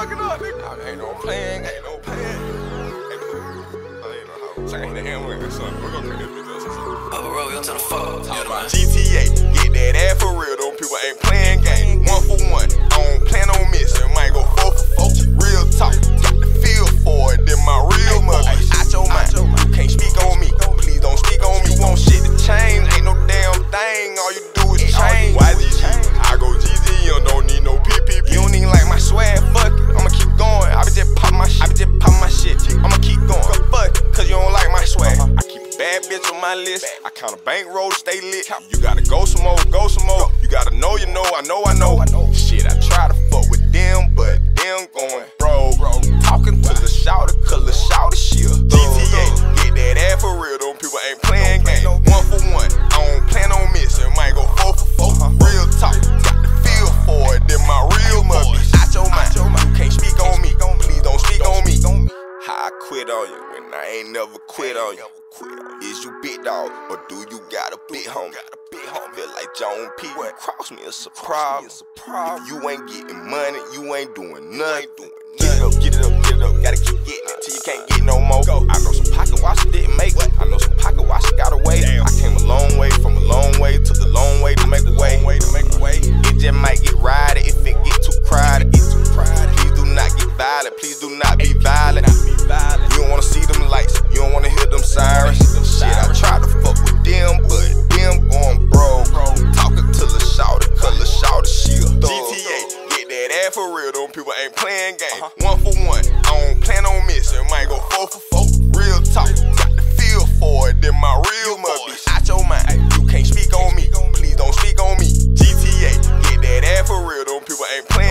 fucking up, nigga. Nah, ain't no plan, ain't no plan. Change the handling or to the fuck. GTA, get that ass for real. Don't people ain't playing. bitch on my list. I count a bankroll. stay lit. You gotta go some more, go some more. You gotta know you know, I know I know. Shit, ain't never quit on you. Is you big dog or do you got a big homie? Feel like John P. What? Cross me, it's a problem. If you ain't getting money, you ain't doing nothing. Get it up, get it up, get it up. Gotta keep getting it till you can't get no more. people ain't playing games. Uh -huh. One for one, I don't plan on missing. Might go four for four. Real talk, got the feel for it. Then my real mother be out your mind. Ay, you can't speak on me. Please don't speak on me. GTA, get that ad for real. Them people ain't playing.